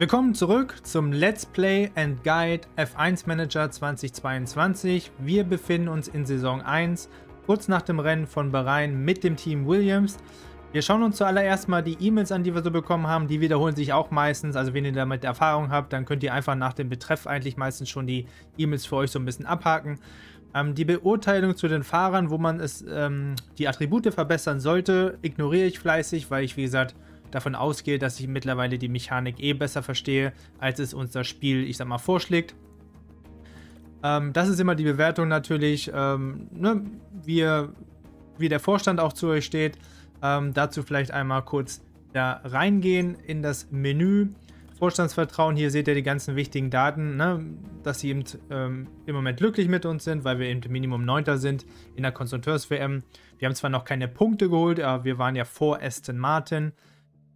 Willkommen zurück zum Let's Play and Guide F1 Manager 2022. Wir befinden uns in Saison 1, kurz nach dem Rennen von Bahrain mit dem Team Williams. Wir schauen uns zuallererst mal die E-Mails an, die wir so bekommen haben. Die wiederholen sich auch meistens. Also wenn ihr damit Erfahrung habt, dann könnt ihr einfach nach dem Betreff eigentlich meistens schon die E-Mails für euch so ein bisschen abhaken. Ähm, die Beurteilung zu den Fahrern, wo man es ähm, die Attribute verbessern sollte, ignoriere ich fleißig, weil ich, wie gesagt, davon ausgehe, dass ich mittlerweile die Mechanik eh besser verstehe, als es uns das Spiel, ich sag mal, vorschlägt. Ähm, das ist immer die Bewertung natürlich, ähm, ne, wie, wie der Vorstand auch zu euch steht. Ähm, dazu vielleicht einmal kurz da reingehen in das Menü. Vorstandsvertrauen, hier seht ihr die ganzen wichtigen Daten, ne, dass sie eben ähm, im Moment glücklich mit uns sind, weil wir eben Minimum 9. sind in der Konstrukteurs-WM. Wir haben zwar noch keine Punkte geholt, aber wir waren ja vor Aston Martin.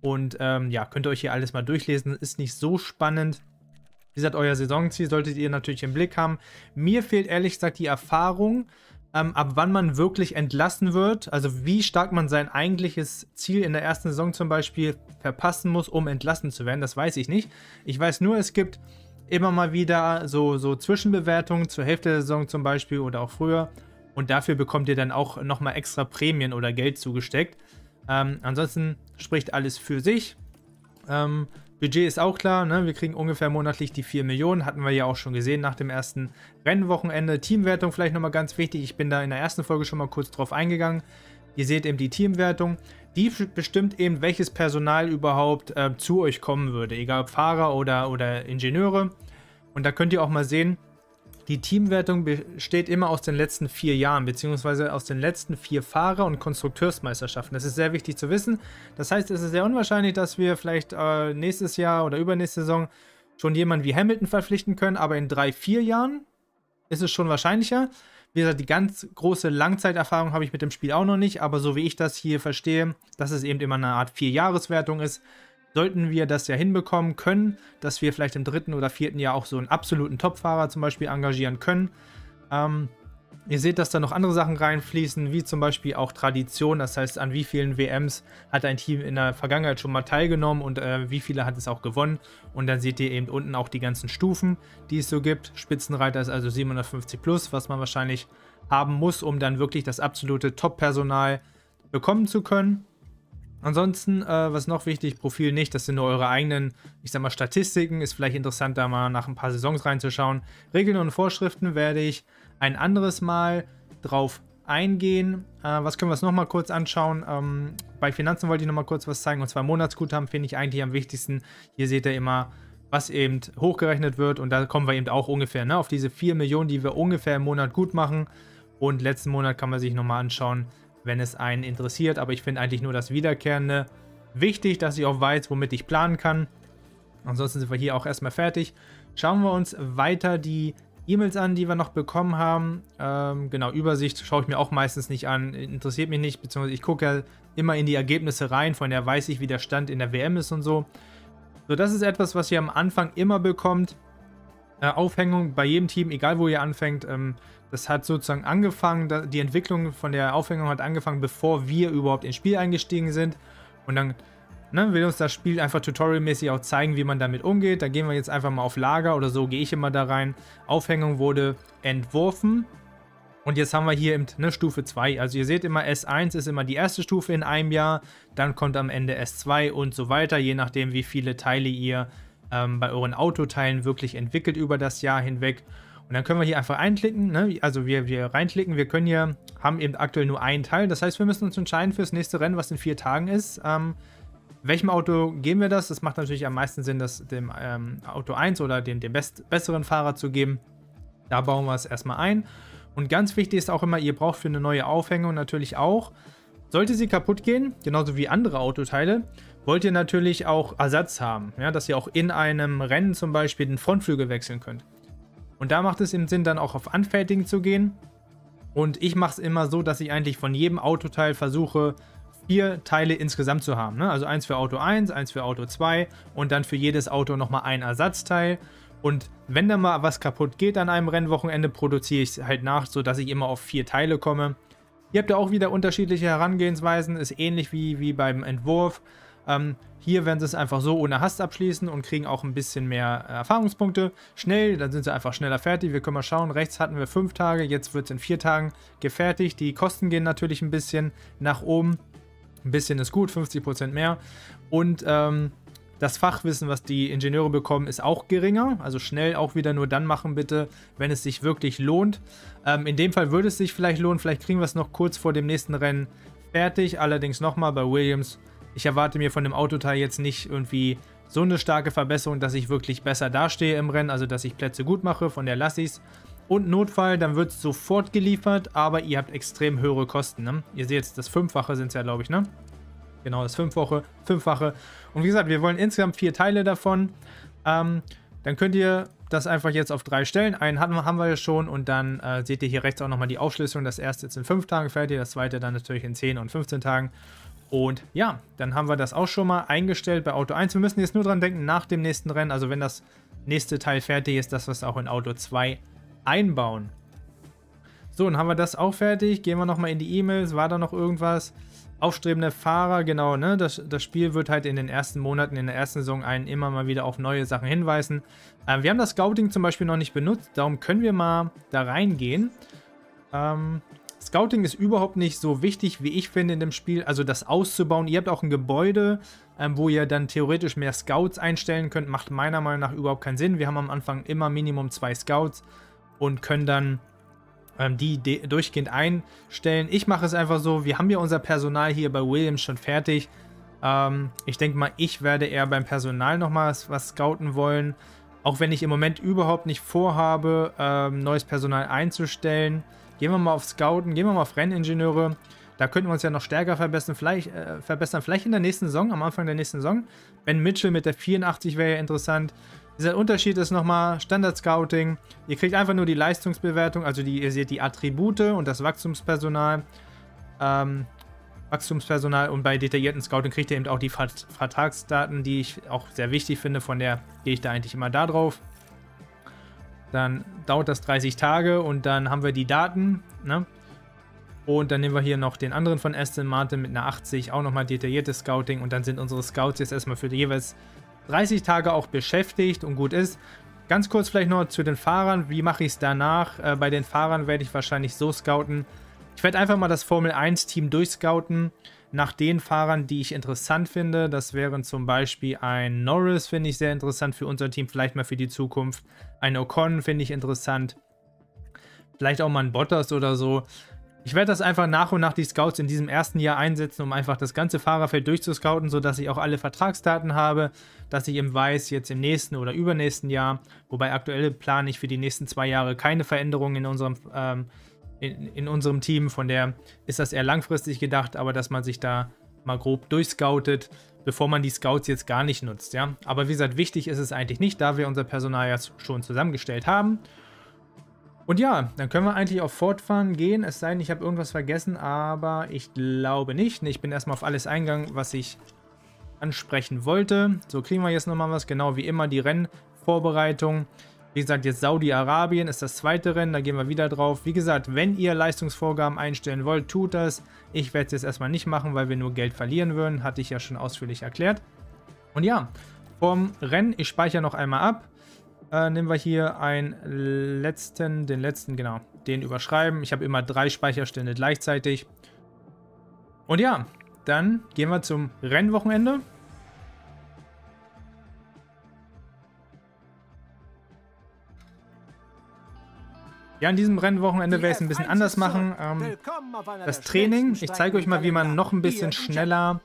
Und ähm, ja, könnt ihr euch hier alles mal durchlesen. Ist nicht so spannend. Wie gesagt, euer Saisonziel solltet ihr natürlich im Blick haben. Mir fehlt ehrlich gesagt die Erfahrung, ähm, ab wann man wirklich entlassen wird. Also wie stark man sein eigentliches Ziel in der ersten Saison zum Beispiel verpassen muss, um entlassen zu werden. Das weiß ich nicht. Ich weiß nur, es gibt immer mal wieder so, so Zwischenbewertungen zur Hälfte der Saison zum Beispiel oder auch früher. Und dafür bekommt ihr dann auch nochmal extra Prämien oder Geld zugesteckt. Ähm, ansonsten spricht alles für sich. Ähm, Budget ist auch klar, ne? wir kriegen ungefähr monatlich die 4 Millionen, hatten wir ja auch schon gesehen nach dem ersten Rennwochenende. Teamwertung vielleicht nochmal ganz wichtig, ich bin da in der ersten Folge schon mal kurz drauf eingegangen. Ihr seht eben die Teamwertung, die bestimmt eben, welches Personal überhaupt äh, zu euch kommen würde, egal ob Fahrer oder, oder Ingenieure. Und da könnt ihr auch mal sehen, die Teamwertung besteht immer aus den letzten vier Jahren, beziehungsweise aus den letzten vier Fahrer- und Konstrukteursmeisterschaften. Das ist sehr wichtig zu wissen. Das heißt, es ist sehr unwahrscheinlich, dass wir vielleicht äh, nächstes Jahr oder übernächste Saison schon jemanden wie Hamilton verpflichten können, aber in drei, vier Jahren ist es schon wahrscheinlicher. Wie gesagt, die ganz große Langzeiterfahrung habe ich mit dem Spiel auch noch nicht, aber so wie ich das hier verstehe, dass es eben immer eine Art Vierjahreswertung ist, sollten wir das ja hinbekommen können, dass wir vielleicht im dritten oder vierten Jahr auch so einen absoluten Topfahrer zum Beispiel engagieren können. Ähm, ihr seht, dass da noch andere Sachen reinfließen, wie zum Beispiel auch Tradition. Das heißt, an wie vielen WMs hat ein Team in der Vergangenheit schon mal teilgenommen und äh, wie viele hat es auch gewonnen. Und dann seht ihr eben unten auch die ganzen Stufen, die es so gibt. Spitzenreiter ist also 750 plus, was man wahrscheinlich haben muss, um dann wirklich das absolute Top-Personal bekommen zu können. Ansonsten, äh, was noch wichtig, Profil nicht, das sind nur eure eigenen, ich sag mal, Statistiken. Ist vielleicht interessant, da mal nach ein paar Saisons reinzuschauen. Regeln und Vorschriften werde ich ein anderes Mal drauf eingehen. Äh, was können wir uns nochmal kurz anschauen? Ähm, bei Finanzen wollte ich nochmal kurz was zeigen. Und zwar Monatsguthaben finde ich eigentlich am wichtigsten. Hier seht ihr immer, was eben hochgerechnet wird. Und da kommen wir eben auch ungefähr ne, auf diese 4 Millionen, die wir ungefähr im Monat gut machen. Und letzten Monat kann man sich nochmal anschauen, wenn es einen interessiert. Aber ich finde eigentlich nur das Wiederkehrende wichtig, dass ich auch weiß, womit ich planen kann. Ansonsten sind wir hier auch erstmal fertig. Schauen wir uns weiter die E-Mails an, die wir noch bekommen haben. Ähm, genau, Übersicht schaue ich mir auch meistens nicht an, interessiert mich nicht, beziehungsweise ich gucke ja immer in die Ergebnisse rein, von der weiß ich, wie der Stand in der WM ist und so. So, das ist etwas, was ihr am Anfang immer bekommt. Äh, Aufhängung bei jedem Team, egal wo ihr anfängt. Ähm, das hat sozusagen angefangen, die Entwicklung von der Aufhängung hat angefangen, bevor wir überhaupt ins Spiel eingestiegen sind. Und dann ne, will uns das Spiel einfach tutorialmäßig auch zeigen, wie man damit umgeht. Da gehen wir jetzt einfach mal auf Lager oder so gehe ich immer da rein. Aufhängung wurde entworfen. Und jetzt haben wir hier eben ne, Stufe 2. Also ihr seht immer, S1 ist immer die erste Stufe in einem Jahr. Dann kommt am Ende S2 und so weiter, je nachdem wie viele Teile ihr ähm, bei euren Autoteilen wirklich entwickelt über das Jahr hinweg. Und dann können wir hier einfach einklicken, ne? also wir, wir reinklicken, wir können hier, haben eben aktuell nur einen Teil, das heißt, wir müssen uns entscheiden für das nächste Rennen, was in vier Tagen ist. Ähm, welchem Auto geben wir das? Das macht natürlich am meisten Sinn, das dem ähm, Auto 1 oder dem, dem best, besseren Fahrer zu geben. Da bauen wir es erstmal ein. Und ganz wichtig ist auch immer, ihr braucht für eine neue Aufhängung natürlich auch, sollte sie kaputt gehen, genauso wie andere Autoteile, wollt ihr natürlich auch Ersatz haben. Ja, dass ihr auch in einem Rennen zum Beispiel den Frontflügel wechseln könnt. Und da macht es im Sinn, dann auch auf Anfertigen zu gehen. Und ich mache es immer so, dass ich eigentlich von jedem Autoteil versuche, vier Teile insgesamt zu haben. Ne? Also eins für Auto 1, eins für Auto 2 und dann für jedes Auto nochmal ein Ersatzteil. Und wenn da mal was kaputt geht an einem Rennwochenende, produziere ich es halt nach, sodass ich immer auf vier Teile komme. Ihr habt ja auch wieder unterschiedliche Herangehensweisen, ist ähnlich wie, wie beim Entwurf. Ähm, hier werden sie es einfach so ohne Hast abschließen und kriegen auch ein bisschen mehr Erfahrungspunkte. Schnell, dann sind sie einfach schneller fertig. Wir können mal schauen, rechts hatten wir fünf Tage, jetzt wird es in vier Tagen gefertigt. Die Kosten gehen natürlich ein bisschen nach oben. Ein bisschen ist gut, 50% mehr. Und ähm, das Fachwissen, was die Ingenieure bekommen, ist auch geringer. Also schnell auch wieder nur dann machen bitte, wenn es sich wirklich lohnt. Ähm, in dem Fall würde es sich vielleicht lohnen. Vielleicht kriegen wir es noch kurz vor dem nächsten Rennen fertig. Allerdings nochmal bei Williams. Ich erwarte mir von dem Autoteil jetzt nicht irgendwie so eine starke Verbesserung, dass ich wirklich besser dastehe im Rennen. Also dass ich Plätze gut mache. Von der lasse ich es. Und Notfall, dann wird es sofort geliefert, aber ihr habt extrem höhere Kosten. Ne? Ihr seht jetzt, das Fünffache sind es ja, glaube ich, ne? Genau, das Fünffache. Fünffache. Und wie gesagt, wir wollen insgesamt vier Teile davon. Ähm, dann könnt ihr das einfach jetzt auf drei stellen. Einen haben, wir ja schon und dann äh, seht ihr hier rechts auch nochmal die Aufschlüsselung. Das erste ist in fünf Tagen fertig, das zweite dann natürlich in 10 und 15 Tagen. Und ja, dann haben wir das auch schon mal eingestellt bei Auto 1. Wir müssen jetzt nur dran denken, nach dem nächsten Rennen, also wenn das nächste Teil fertig ist, dass wir es auch in Auto 2 einbauen. So, dann haben wir das auch fertig. Gehen wir nochmal in die E-Mails. War da noch irgendwas? Aufstrebende Fahrer, genau, ne? Das, das Spiel wird halt in den ersten Monaten, in der ersten Saison einen immer mal wieder auf neue Sachen hinweisen. Ähm, wir haben das Scouting zum Beispiel noch nicht benutzt, darum können wir mal da reingehen. Ähm, Scouting ist überhaupt nicht so wichtig, wie ich finde, in dem Spiel. Also das auszubauen. Ihr habt auch ein Gebäude, ähm, wo ihr dann theoretisch mehr Scouts einstellen könnt. Macht meiner Meinung nach überhaupt keinen Sinn. Wir haben am Anfang immer Minimum zwei Scouts und können dann ähm, die durchgehend einstellen. Ich mache es einfach so, wir haben ja unser Personal hier bei Williams schon fertig. Ähm, ich denke mal, ich werde eher beim Personal nochmal was, was scouten wollen. Auch wenn ich im Moment überhaupt nicht vorhabe, ähm, neues Personal einzustellen. Gehen wir mal auf Scouten, gehen wir mal auf Renningenieure. Da könnten wir uns ja noch stärker verbessern. Vielleicht, äh, verbessern. Vielleicht in der nächsten Saison, am Anfang der nächsten Saison. Ben Mitchell mit der 84 wäre ja interessant. Dieser Unterschied ist nochmal Standard Scouting. Ihr kriegt einfach nur die Leistungsbewertung, also die, ihr seht die Attribute und das Wachstumspersonal. Ähm, Wachstumspersonal und bei detaillierten Scouting kriegt ihr eben auch die Vertragsdaten, die ich auch sehr wichtig finde. Von der gehe ich da eigentlich immer da drauf. Dann dauert das 30 Tage und dann haben wir die Daten. Ne? Und dann nehmen wir hier noch den anderen von Aston Martin mit einer 80, auch nochmal detailliertes Scouting. Und dann sind unsere Scouts jetzt erstmal für jeweils 30 Tage auch beschäftigt und gut ist. Ganz kurz vielleicht noch zu den Fahrern. Wie mache ich es danach? Äh, bei den Fahrern werde ich wahrscheinlich so scouten. Ich werde einfach mal das Formel 1 Team durchscouten nach den Fahrern, die ich interessant finde. Das wären zum Beispiel ein Norris, finde ich sehr interessant für unser Team, vielleicht mal für die Zukunft. Ein Ocon finde ich interessant. Vielleicht auch mal ein Bottas oder so. Ich werde das einfach nach und nach die Scouts in diesem ersten Jahr einsetzen, um einfach das ganze Fahrerfeld durchzuscouten, sodass ich auch alle Vertragsdaten habe, dass ich eben weiß, jetzt im nächsten oder übernächsten Jahr, wobei aktuell plane ich für die nächsten zwei Jahre keine Veränderungen in unserem, ähm, in, in unserem Team, von der ist das eher langfristig gedacht, aber dass man sich da mal grob durchscoutet, bevor man die Scouts jetzt gar nicht nutzt, ja. Aber wie gesagt, wichtig ist es eigentlich nicht, da wir unser Personal ja schon zusammengestellt haben und ja, dann können wir eigentlich auf Fortfahren gehen, es sei denn, ich habe irgendwas vergessen, aber ich glaube nicht. Ich bin erstmal auf alles eingegangen, was ich ansprechen wollte. So kriegen wir jetzt nochmal was, genau wie immer die Rennvorbereitung. Wie gesagt, jetzt Saudi-Arabien ist das zweite Rennen, da gehen wir wieder drauf. Wie gesagt, wenn ihr Leistungsvorgaben einstellen wollt, tut das. Ich werde es jetzt erstmal nicht machen, weil wir nur Geld verlieren würden, hatte ich ja schon ausführlich erklärt. Und ja, vom Rennen, ich speichere noch einmal ab äh, nehmen wir hier einen letzten, den letzten, genau, den überschreiben. Ich habe immer drei Speicherstände gleichzeitig. Und ja, dann gehen wir zum Rennwochenende. Ja, an diesem Rennwochenende werde ich es ein bisschen anders machen. Ähm, das Training, ich zeige euch mal, wie man noch ein bisschen schneller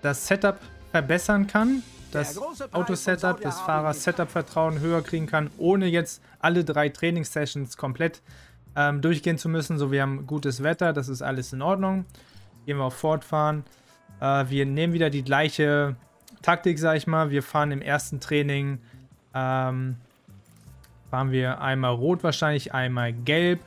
das Setup verbessern kann das Auto-Setup, des Fahrers Setup-Vertrauen höher kriegen kann, ohne jetzt alle drei Trainingssessions komplett ähm, durchgehen zu müssen. So, wir haben gutes Wetter, das ist alles in Ordnung. Gehen wir auf Fortfahren. Äh, wir nehmen wieder die gleiche Taktik, sag ich mal. Wir fahren im ersten Training, ähm, fahren wir einmal rot wahrscheinlich, einmal gelb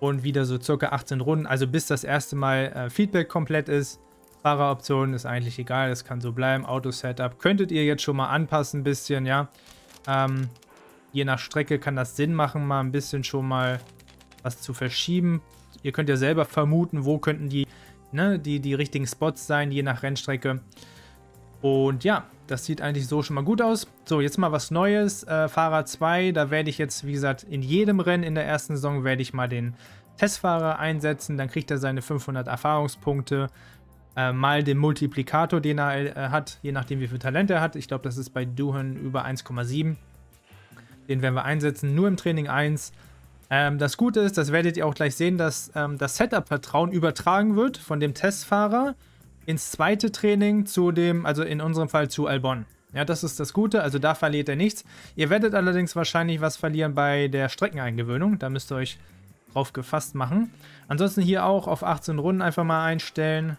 und wieder so circa 18 Runden. Also bis das erste Mal äh, Feedback komplett ist. Fahreroptionen ist eigentlich egal, das kann so bleiben. Auto-Setup könntet ihr jetzt schon mal anpassen ein bisschen, ja. Ähm, je nach Strecke kann das Sinn machen, mal ein bisschen schon mal was zu verschieben. Ihr könnt ja selber vermuten, wo könnten die, ne, die, die richtigen Spots sein, je nach Rennstrecke. Und ja, das sieht eigentlich so schon mal gut aus. So, jetzt mal was Neues. Äh, Fahrer 2, da werde ich jetzt, wie gesagt, in jedem Rennen in der ersten Saison werde ich mal den Testfahrer einsetzen. Dann kriegt er seine 500 Erfahrungspunkte. Äh, mal den Multiplikator, den er äh, hat, je nachdem wie viel Talent er hat. Ich glaube, das ist bei Duhan über 1,7. Den werden wir einsetzen, nur im Training 1. Ähm, das Gute ist, das werdet ihr auch gleich sehen, dass ähm, das Setup-Vertrauen übertragen wird von dem Testfahrer ins zweite Training zu dem, also in unserem Fall zu Albon. Ja, das ist das Gute, also da verliert er nichts. Ihr werdet allerdings wahrscheinlich was verlieren bei der Streckeneingewöhnung, da müsst ihr euch drauf gefasst machen. Ansonsten hier auch auf 18 Runden einfach mal einstellen.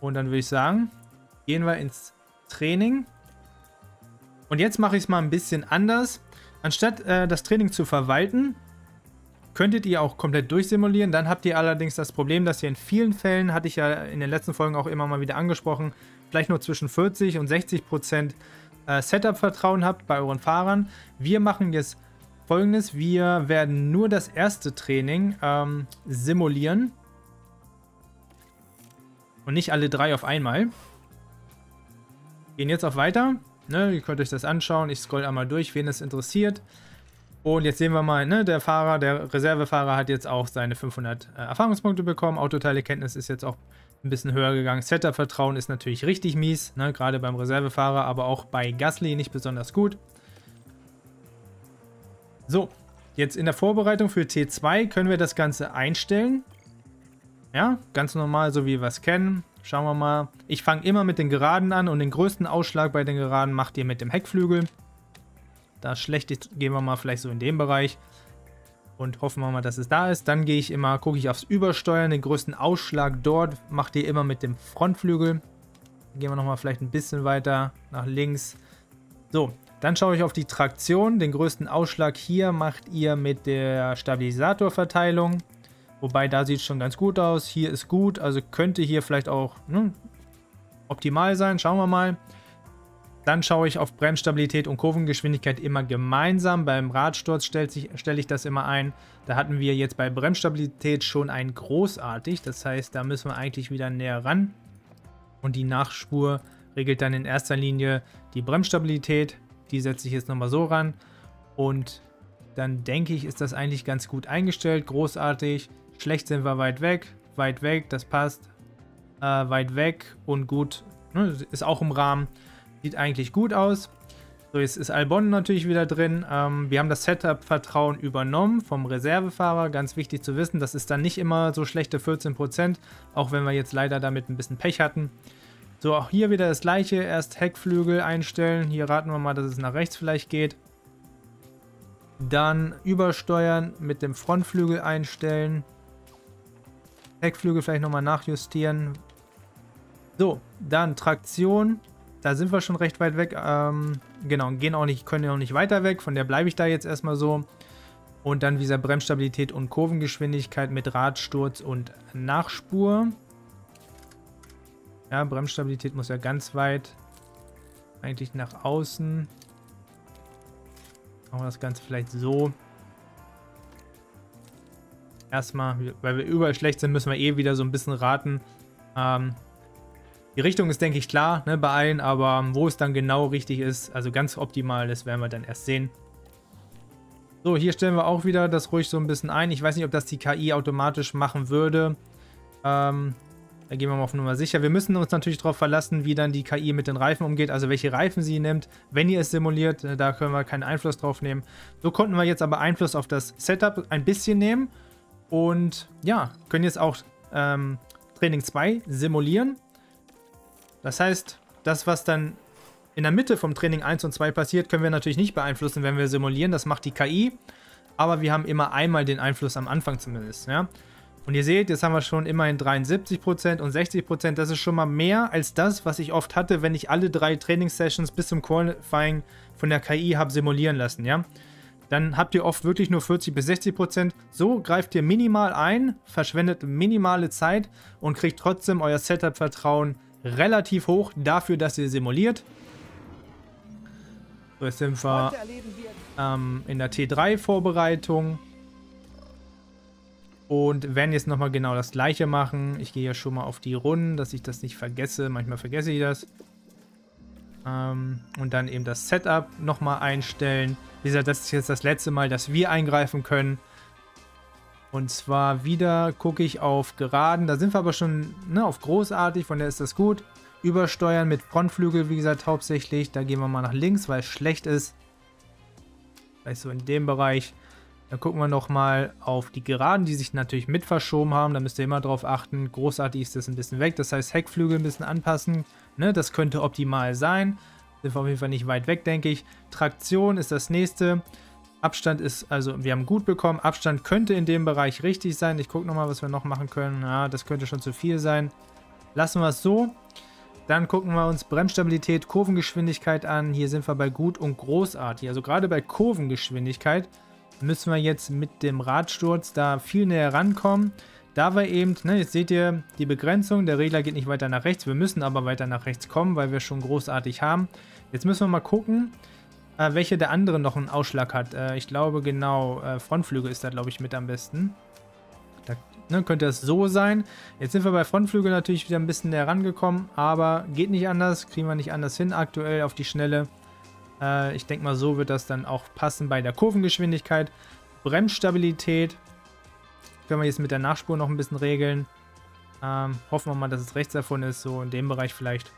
Und dann würde ich sagen, gehen wir ins Training. Und jetzt mache ich es mal ein bisschen anders. Anstatt äh, das Training zu verwalten, könntet ihr auch komplett durchsimulieren. Dann habt ihr allerdings das Problem, dass ihr in vielen Fällen, hatte ich ja in den letzten Folgen auch immer mal wieder angesprochen, vielleicht nur zwischen 40 und 60 Prozent äh, Setup-Vertrauen habt bei euren Fahrern. Wir machen jetzt folgendes: Wir werden nur das erste Training ähm, simulieren und nicht alle drei auf einmal. Gehen jetzt auf Weiter. Ne, ihr könnt euch das anschauen. Ich scroll einmal durch, wen es interessiert. Und jetzt sehen wir mal, ne, der Fahrer, der Reservefahrer hat jetzt auch seine 500 äh, Erfahrungspunkte bekommen. Autoteilekenntnis ist jetzt auch ein bisschen höher gegangen. Setup-Vertrauen ist natürlich richtig mies, ne, gerade beim Reservefahrer, aber auch bei Gasly nicht besonders gut. So, jetzt in der Vorbereitung für T2 können wir das Ganze einstellen. Ja, ganz normal, so wie wir es kennen. Schauen wir mal. Ich fange immer mit den Geraden an und den größten Ausschlag bei den Geraden macht ihr mit dem Heckflügel. Da schlecht ist, gehen wir mal vielleicht so in den Bereich. Und hoffen wir mal, dass es da ist. Dann gehe ich immer, gucke ich aufs Übersteuern. Den größten Ausschlag dort macht ihr immer mit dem Frontflügel. gehen wir nochmal vielleicht ein bisschen weiter nach links. So, dann schaue ich auf die Traktion. Den größten Ausschlag hier macht ihr mit der Stabilisatorverteilung. Wobei da sieht es schon ganz gut aus. Hier ist gut, also könnte hier vielleicht auch ne, optimal sein. Schauen wir mal. Dann schaue ich auf Bremsstabilität und Kurvengeschwindigkeit immer gemeinsam. Beim Radsturz stelle ich das immer ein. Da hatten wir jetzt bei Bremsstabilität schon ein großartig. Das heißt, da müssen wir eigentlich wieder näher ran. Und die Nachspur regelt dann in erster Linie die Bremsstabilität. Die setze ich jetzt nochmal so ran. Und dann denke ich, ist das eigentlich ganz gut eingestellt. Großartig. Schlecht sind wir weit weg. Weit weg, das passt. Äh, weit weg und gut. Ne, ist auch im Rahmen. Sieht eigentlich gut aus. So, jetzt ist Albon natürlich wieder drin. Ähm, wir haben das Setup-Vertrauen übernommen vom Reservefahrer. Ganz wichtig zu wissen, das ist dann nicht immer so schlechte 14%, auch wenn wir jetzt leider damit ein bisschen Pech hatten. So, auch hier wieder das gleiche. Erst Heckflügel einstellen. Hier raten wir mal, dass es nach rechts vielleicht geht. Dann übersteuern, mit dem Frontflügel einstellen. Heckflügel vielleicht nochmal nachjustieren. So, dann Traktion. Da sind wir schon recht weit weg. Ähm, genau, gehen auch nicht, können auch nicht weiter weg. Von der bleibe ich da jetzt erstmal so. Und dann wieder Bremsstabilität und Kurvengeschwindigkeit mit Radsturz und Nachspur. Ja, Bremsstabilität muss ja ganz weit eigentlich nach außen. Machen wir das Ganze vielleicht so. Erstmal, weil wir überall schlecht sind, müssen wir eh wieder so ein bisschen raten. Ähm, die Richtung ist, denke ich, klar ne, bei allen, aber wo es dann genau richtig ist, also ganz optimal, das werden wir dann erst sehen. So, hier stellen wir auch wieder das ruhig so ein bisschen ein. Ich weiß nicht, ob das die KI automatisch machen würde. Ähm, da gehen wir mal auf Nummer sicher. Wir müssen uns natürlich darauf verlassen, wie dann die KI mit den Reifen umgeht, also welche Reifen sie nimmt. Wenn ihr es simuliert, äh, da können wir keinen Einfluss drauf nehmen. So konnten wir jetzt aber Einfluss auf das Setup ein bisschen nehmen. Und ja, können jetzt auch ähm, Training 2 simulieren. Das heißt, das, was dann in der Mitte vom Training 1 und 2 passiert, können wir natürlich nicht beeinflussen, wenn wir simulieren. Das macht die KI. Aber wir haben immer einmal den Einfluss am Anfang zumindest. Ja? Und ihr seht, jetzt haben wir schon immerhin 73% und 60%. Das ist schon mal mehr als das, was ich oft hatte, wenn ich alle drei Trainingssessions bis zum Qualifying von der KI habe simulieren lassen. Ja? Dann habt ihr oft wirklich nur 40 bis 60%. So greift ihr minimal ein, verschwendet minimale Zeit und kriegt trotzdem euer Setup-Vertrauen relativ hoch dafür, dass ihr simuliert. So, jetzt sind wir ähm, in der T3-Vorbereitung. Und werden jetzt nochmal genau das gleiche machen. Ich gehe ja schon mal auf die Runden, dass ich das nicht vergesse. Manchmal vergesse ich das. Ähm, und dann eben das Setup nochmal einstellen. Wie gesagt, das ist jetzt das letzte Mal, dass wir eingreifen können. Und zwar wieder gucke ich auf Geraden. Da sind wir aber schon ne, auf großartig, von der ist das gut. Übersteuern mit Frontflügel, wie gesagt, hauptsächlich. Da gehen wir mal nach links, weil es schlecht ist. Vielleicht so in dem Bereich. Dann gucken wir nochmal auf die Geraden, die sich natürlich mit verschoben haben. Da müsst ihr immer drauf achten. Großartig ist das ein bisschen weg. Das heißt, Heckflügel ein bisschen anpassen. Ne, das könnte optimal sein. Sind wir auf jeden Fall nicht weit weg, denke ich. Traktion ist das nächste. Abstand ist, also wir haben gut bekommen. Abstand könnte in dem Bereich richtig sein. Ich gucke nochmal, was wir noch machen können. Ja, das könnte schon zu viel sein. Lassen wir es so. Dann gucken wir uns Bremsstabilität, Kurvengeschwindigkeit an. Hier sind wir bei gut und großartig. Also gerade bei Kurvengeschwindigkeit müssen wir jetzt mit dem Radsturz da viel näher rankommen. Da wir eben, ne, jetzt seht ihr die Begrenzung, der Regler geht nicht weiter nach rechts, wir müssen aber weiter nach rechts kommen, weil wir schon großartig haben. Jetzt müssen wir mal gucken, äh, welcher der anderen noch einen Ausschlag hat. Äh, ich glaube genau, äh, Frontflügel ist da glaube ich mit am besten. Da ne, könnte das so sein. Jetzt sind wir bei Frontflügel natürlich wieder ein bisschen näher rangekommen, aber geht nicht anders, kriegen wir nicht anders hin aktuell auf die Schnelle. Äh, ich denke mal, so wird das dann auch passen bei der Kurvengeschwindigkeit. Bremsstabilität können wir jetzt mit der Nachspur noch ein bisschen regeln. Ähm, hoffen wir mal, dass es rechts davon ist, so in dem Bereich vielleicht.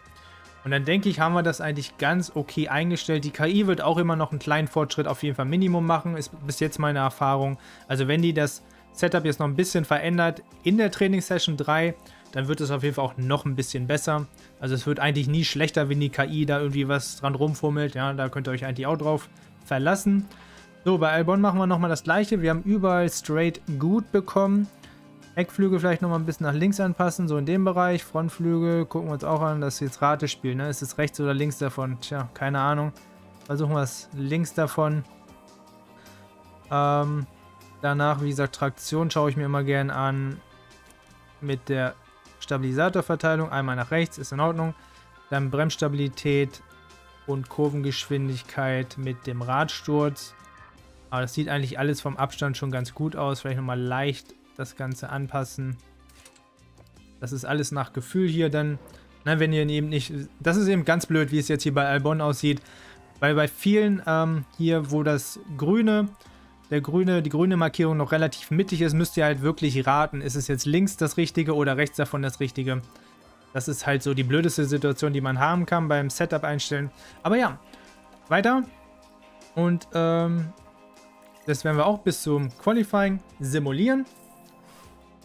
Und dann denke ich, haben wir das eigentlich ganz okay eingestellt. Die KI wird auch immer noch einen kleinen Fortschritt auf jeden Fall Minimum machen, ist bis jetzt meine Erfahrung. Also wenn die das Setup jetzt noch ein bisschen verändert in der Trainingssession 3, dann wird es auf jeden Fall auch noch ein bisschen besser. Also es wird eigentlich nie schlechter, wenn die KI da irgendwie was dran rumfummelt. Ja, da könnt ihr euch eigentlich auch drauf verlassen. So, bei Albon machen wir nochmal das gleiche. Wir haben überall straight gut bekommen. Eckflügel vielleicht nochmal ein bisschen nach links anpassen, so in dem Bereich. Frontflügel gucken wir uns auch an, das ist jetzt Ratespiel, ne? Ist es rechts oder links davon? Tja, keine Ahnung. Versuchen wir es links davon. Ähm, danach, wie gesagt, Traktion schaue ich mir immer gern an mit der Stabilisatorverteilung. Einmal nach rechts, ist in Ordnung. Dann Bremsstabilität und Kurvengeschwindigkeit mit dem Radsturz. Aber das sieht eigentlich alles vom Abstand schon ganz gut aus. Vielleicht nochmal leicht das Ganze anpassen. Das ist alles nach Gefühl hier dann. Na, wenn ihr eben nicht... Das ist eben ganz blöd, wie es jetzt hier bei Albon aussieht. Weil bei vielen ähm, hier, wo das grüne der grüne, die grüne Markierung noch relativ mittig ist, müsst ihr halt wirklich raten, ist es jetzt links das Richtige oder rechts davon das Richtige. Das ist halt so die blödeste Situation, die man haben kann beim Setup einstellen. Aber ja, weiter. Und ähm, das werden wir auch bis zum Qualifying simulieren.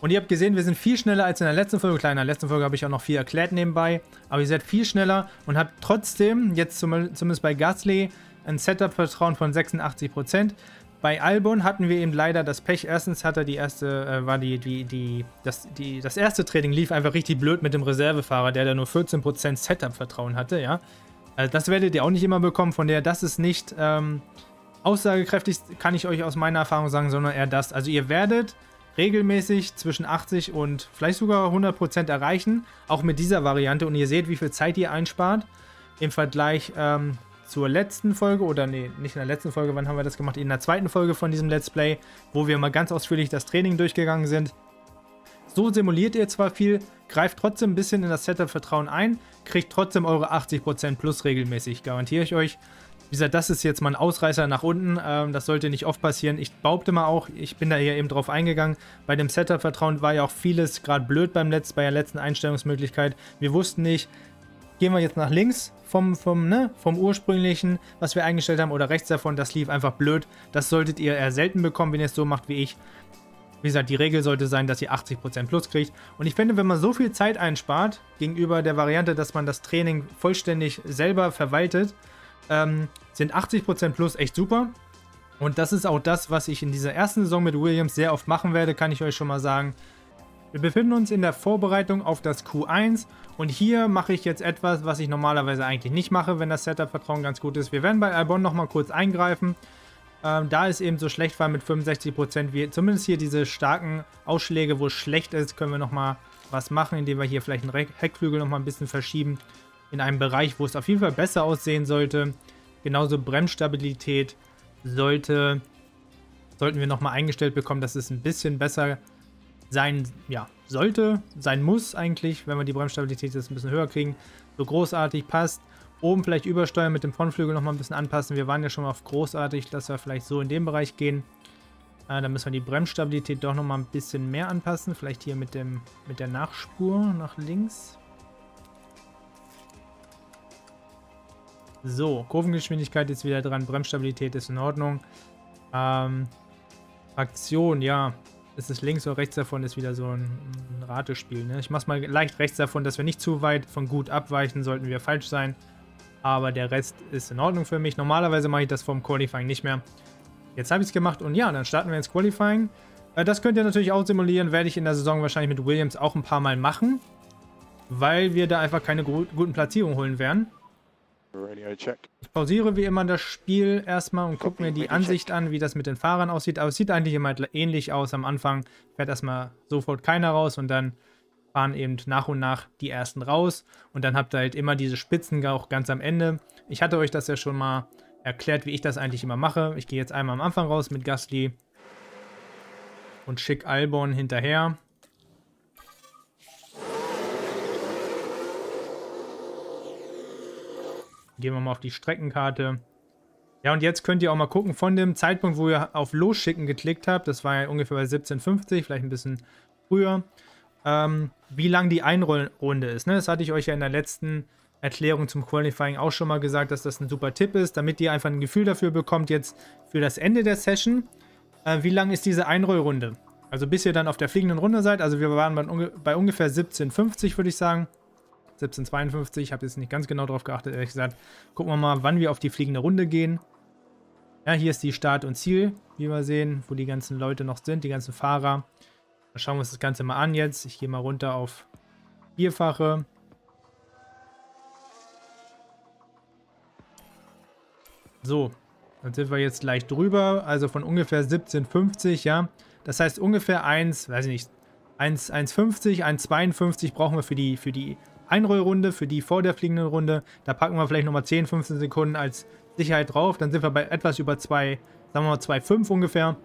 Und ihr habt gesehen, wir sind viel schneller als in der letzten Folge. Klar, in der letzten Folge habe ich auch noch viel erklärt nebenbei. Aber ihr seid viel schneller und habt trotzdem, jetzt zumindest bei Gasly, ein Setup-Vertrauen von 86%. Bei Albon hatten wir eben leider das Pech. Erstens hat er die erste, äh, war die, die, die, das, die, das erste Training lief einfach richtig blöd mit dem Reservefahrer, der da nur 14% Setup-Vertrauen hatte, ja. Also das werdet ihr auch nicht immer bekommen, von der das ist nicht ähm, aussagekräftig, kann ich euch aus meiner Erfahrung sagen, sondern eher das. Also ihr werdet regelmäßig zwischen 80 und vielleicht sogar 100% erreichen, auch mit dieser Variante. Und ihr seht, wie viel Zeit ihr einspart im Vergleich ähm, zur letzten Folge, oder nee, nicht in der letzten Folge, wann haben wir das gemacht? In der zweiten Folge von diesem Let's Play, wo wir mal ganz ausführlich das Training durchgegangen sind. So simuliert ihr zwar viel, greift trotzdem ein bisschen in das Setup-Vertrauen ein, kriegt trotzdem eure 80% plus regelmäßig, garantiere ich euch. Wie gesagt, das ist jetzt mal ein Ausreißer nach unten. Ähm, das sollte nicht oft passieren. Ich behaupte mal auch, ich bin da hier eben drauf eingegangen. Bei dem Setup-Vertrauen war ja auch vieles gerade blöd beim Letz, bei der letzten Einstellungsmöglichkeit. Wir wussten nicht, gehen wir jetzt nach links vom, vom, ne, vom ursprünglichen, was wir eingestellt haben, oder rechts davon, das lief einfach blöd. Das solltet ihr eher selten bekommen, wenn ihr es so macht wie ich. Wie gesagt, die Regel sollte sein, dass ihr 80% plus kriegt. Und ich finde, wenn man so viel Zeit einspart, gegenüber der Variante, dass man das Training vollständig selber verwaltet, ähm, sind 80% plus echt super. Und das ist auch das, was ich in dieser ersten Saison mit Williams sehr oft machen werde, kann ich euch schon mal sagen. Wir befinden uns in der Vorbereitung auf das Q1 und hier mache ich jetzt etwas, was ich normalerweise eigentlich nicht mache, wenn das Setup-Vertrauen ganz gut ist. Wir werden bei Albon nochmal kurz eingreifen. Ähm, da es eben so schlecht war mit 65%, wie zumindest hier diese starken Ausschläge, wo es schlecht ist, können wir nochmal was machen, indem wir hier vielleicht einen Heckflügel nochmal ein bisschen verschieben. In einem Bereich, wo es auf jeden Fall besser aussehen sollte. Genauso Bremsstabilität sollte, sollten wir nochmal eingestellt bekommen, dass es ein bisschen besser sein, ja, sollte, sein muss eigentlich, wenn wir die Bremsstabilität jetzt ein bisschen höher kriegen. So großartig passt. Oben vielleicht übersteuern, mit dem Frontflügel nochmal ein bisschen anpassen. Wir waren ja schon mal auf großartig, dass wir vielleicht so in dem Bereich gehen. Äh, dann müssen wir die Bremsstabilität doch nochmal ein bisschen mehr anpassen. Vielleicht hier mit, dem, mit der Nachspur nach links. So, Kurvengeschwindigkeit ist wieder dran, Bremsstabilität ist in Ordnung. Ähm, Aktion, ja. Ist es links oder rechts davon, ist wieder so ein, ein Ratespiel. Ne? Ich mach's mal leicht rechts davon, dass wir nicht zu weit von gut abweichen, sollten wir falsch sein. Aber der Rest ist in Ordnung für mich. Normalerweise mache ich das vom Qualifying nicht mehr. Jetzt habe ich es gemacht und ja, dann starten wir ins Qualifying. Äh, das könnt ihr natürlich auch simulieren, werde ich in der Saison wahrscheinlich mit Williams auch ein paar Mal machen. Weil wir da einfach keine guten Platzierungen holen werden. Ich pausiere wie immer das Spiel erstmal und gucke mir die Ansicht an, wie das mit den Fahrern aussieht. Aber es sieht eigentlich immer ähnlich aus. Am Anfang fährt erstmal sofort keiner raus und dann fahren eben nach und nach die ersten raus. Und dann habt ihr halt immer diese Spitzen auch ganz am Ende. Ich hatte euch das ja schon mal erklärt, wie ich das eigentlich immer mache. Ich gehe jetzt einmal am Anfang raus mit Gasly und schick Albon hinterher. Gehen wir mal auf die Streckenkarte. Ja, und jetzt könnt ihr auch mal gucken, von dem Zeitpunkt, wo ihr auf Losschicken geklickt habt, das war ja ungefähr bei 17.50, vielleicht ein bisschen früher, ähm, wie lang die Einrollrunde ist. Ne? Das hatte ich euch ja in der letzten Erklärung zum Qualifying auch schon mal gesagt, dass das ein super Tipp ist, damit ihr einfach ein Gefühl dafür bekommt, jetzt für das Ende der Session, äh, wie lang ist diese Einrollrunde. Also bis ihr dann auf der fliegenden Runde seid, also wir waren bei, bei ungefähr 17.50, würde ich sagen. 1752, ich habe jetzt nicht ganz genau darauf geachtet, ehrlich gesagt. Gucken wir mal, wann wir auf die fliegende Runde gehen. Ja, hier ist die Start und Ziel, wie wir sehen, wo die ganzen Leute noch sind, die ganzen Fahrer. Dann schauen wir uns das Ganze mal an jetzt. Ich gehe mal runter auf Vierfache. So, dann sind wir jetzt gleich drüber, also von ungefähr 17,50, ja. Das heißt ungefähr 1, weiß ich nicht, 1,50, 1,52 brauchen wir für die, für die Einrollrunde, für die vor der fliegenden Runde. Da packen wir vielleicht nochmal 10, 15 Sekunden als Sicherheit drauf. Dann sind wir bei etwas über 2, sagen wir mal 2,5 ungefähr.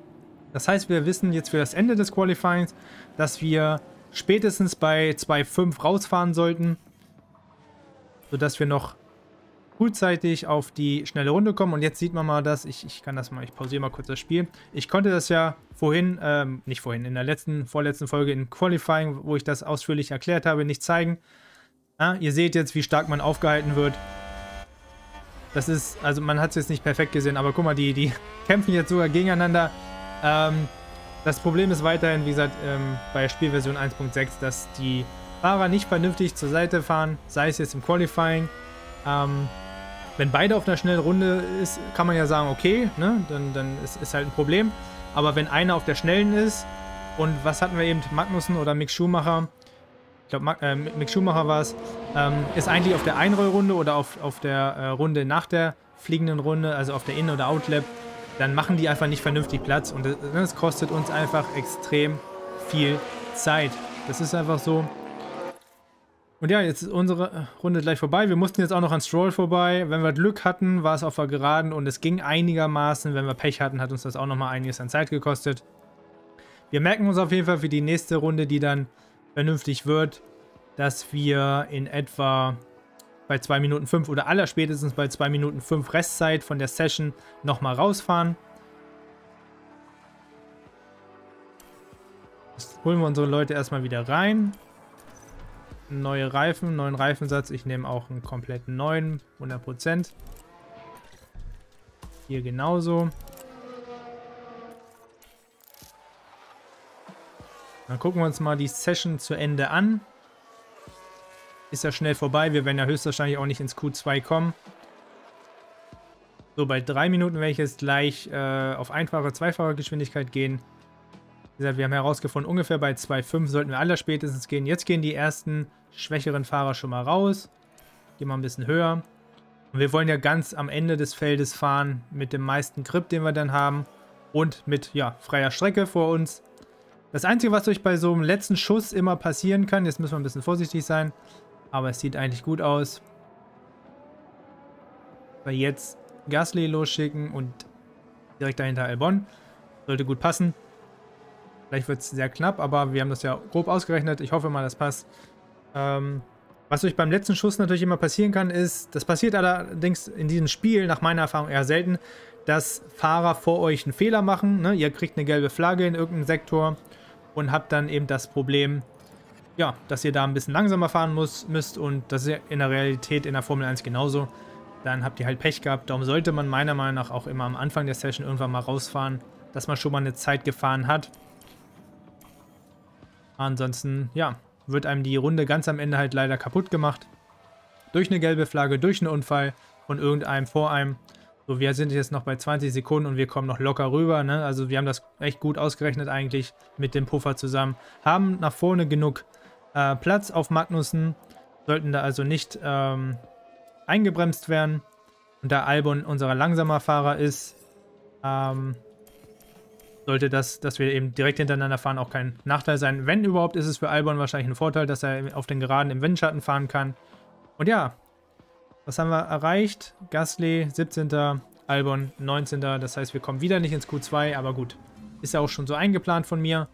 Das heißt, wir wissen jetzt für das Ende des Qualifyings, dass wir spätestens bei 2,5 rausfahren sollten, sodass wir noch frühzeitig auf die schnelle Runde kommen. Und jetzt sieht man mal das, ich, ich kann das mal, ich pausiere mal kurz das Spiel. Ich konnte das ja vorhin, ähm, nicht vorhin, in der letzten, vorletzten Folge in Qualifying, wo ich das ausführlich erklärt habe, nicht zeigen. Ja, ihr seht jetzt, wie stark man aufgehalten wird. Das ist, also man hat es jetzt nicht perfekt gesehen, aber guck mal, die, die kämpfen jetzt sogar gegeneinander. Ähm, das Problem ist weiterhin, wie gesagt, ähm, bei Spielversion 1.6, dass die Fahrer nicht vernünftig zur Seite fahren, sei es jetzt im Qualifying. Ähm, wenn beide auf einer schnellen Runde ist, kann man ja sagen, okay, ne, dann, dann ist, ist halt ein Problem. Aber wenn einer auf der schnellen ist und was hatten wir eben, Magnussen oder Mick Schumacher, glaube, äh, Mick Schumacher war es, ähm, ist eigentlich auf der Einrollrunde oder auf, auf der äh, Runde nach der fliegenden Runde, also auf der In- oder Outlap, dann machen die einfach nicht vernünftig Platz und das, das kostet uns einfach extrem viel Zeit. Das ist einfach so. Und ja, jetzt ist unsere Runde gleich vorbei. Wir mussten jetzt auch noch an Stroll vorbei. Wenn wir Glück hatten, war es auf der Geraden und es ging einigermaßen. Wenn wir Pech hatten, hat uns das auch nochmal einiges an Zeit gekostet. Wir merken uns auf jeden Fall für die nächste Runde, die dann vernünftig wird, dass wir in etwa bei 2 Minuten 5 oder aller spätestens bei 2 Minuten 5 Restzeit von der Session nochmal rausfahren. Jetzt holen wir unsere Leute erstmal wieder rein. Neue Reifen, neuen Reifensatz. Ich nehme auch einen kompletten neuen, 100%. Hier genauso. Dann gucken wir uns mal die Session zu Ende an. Ist ja schnell vorbei. Wir werden ja höchstwahrscheinlich auch nicht ins Q2 kommen. So, bei drei Minuten werde ich jetzt gleich äh, auf einfache, zweifache Geschwindigkeit gehen. Wie gesagt, wir haben herausgefunden, ungefähr bei 2,5 sollten wir aller spätestens gehen. Jetzt gehen die ersten schwächeren Fahrer schon mal raus. Gehen wir ein bisschen höher. Und wir wollen ja ganz am Ende des Feldes fahren mit dem meisten Grip, den wir dann haben. Und mit, ja, freier Strecke vor uns. Das Einzige, was euch bei so einem letzten Schuss immer passieren kann, jetzt müssen wir ein bisschen vorsichtig sein, aber es sieht eigentlich gut aus. Weil jetzt Gasly losschicken und direkt dahinter Albon. Sollte gut passen. Vielleicht wird es sehr knapp, aber wir haben das ja grob ausgerechnet. Ich hoffe mal, das passt. Ähm, Was euch beim letzten Schuss natürlich immer passieren kann, ist, das passiert allerdings in diesem Spiel nach meiner Erfahrung eher selten, dass Fahrer vor euch einen Fehler machen. Ne? Ihr kriegt eine gelbe Flagge in irgendeinem Sektor und habt dann eben das Problem, ja, dass ihr da ein bisschen langsamer fahren muss, müsst und das ist in der Realität in der Formel 1 genauso. Dann habt ihr halt Pech gehabt. Darum sollte man meiner Meinung nach auch immer am Anfang der Session irgendwann mal rausfahren, dass man schon mal eine Zeit gefahren hat. Ansonsten, ja, wird einem die Runde ganz am Ende halt leider kaputt gemacht. Durch eine gelbe Flagge, durch einen Unfall von irgendeinem vor einem. So, wir sind jetzt noch bei 20 Sekunden und wir kommen noch locker rüber. Ne? Also wir haben das echt gut ausgerechnet eigentlich mit dem Puffer zusammen. Haben nach vorne genug äh, Platz auf Magnussen. Sollten da also nicht ähm, eingebremst werden. Und da Albon unser langsamer Fahrer ist, ähm, sollte das, dass wir eben direkt hintereinander fahren, auch kein Nachteil sein. Wenn überhaupt, ist es für Albon wahrscheinlich ein Vorteil, dass er auf den Geraden im Windschatten fahren kann. Und ja, was haben wir erreicht? Gasly 17. Albon 19. Das heißt, wir kommen wieder nicht ins Q2, aber gut. Ist ja auch schon so eingeplant von mir.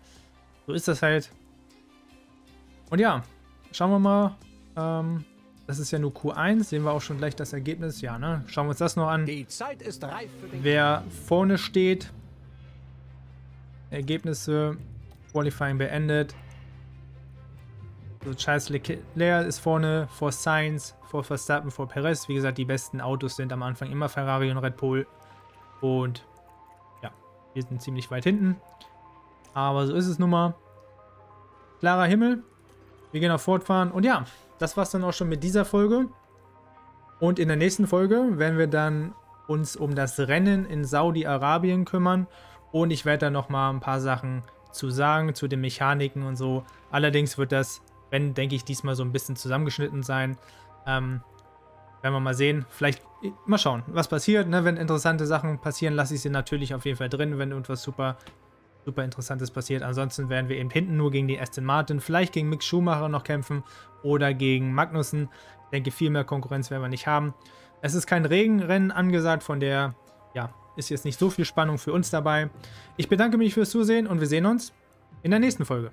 So ist das halt. Und ja, schauen wir mal. Ähm, das ist ja nur Q1. Sehen wir auch schon gleich das Ergebnis. Ja, ne? Schauen wir uns das noch an. Wer vorne steht, Ergebnisse. Qualifying beendet. So, Charles Leclerc ist vorne, vor Sainz, vor Verstappen, vor Perez. Wie gesagt, die besten Autos sind am Anfang immer Ferrari und Red Bull. Und ja, wir sind ziemlich weit hinten. Aber so ist es nun mal. Klarer Himmel. Wir gehen auf Fortfahren. Und ja, das war es dann auch schon mit dieser Folge. Und in der nächsten Folge werden wir dann uns um das Rennen in Saudi-Arabien kümmern und ich werde da nochmal ein paar Sachen zu sagen, zu den Mechaniken und so. Allerdings wird das, wenn, denke ich, diesmal so ein bisschen zusammengeschnitten sein. Ähm, werden wir mal sehen. Vielleicht mal schauen, was passiert. Ne? Wenn interessante Sachen passieren, lasse ich sie natürlich auf jeden Fall drin, wenn irgendwas super, super Interessantes passiert. Ansonsten werden wir eben hinten nur gegen die Aston Martin, vielleicht gegen Mick Schumacher noch kämpfen oder gegen Magnussen. Ich denke, viel mehr Konkurrenz werden wir nicht haben. Es ist kein Regenrennen angesagt, von der, ja, ist jetzt nicht so viel Spannung für uns dabei. Ich bedanke mich fürs Zusehen und wir sehen uns in der nächsten Folge.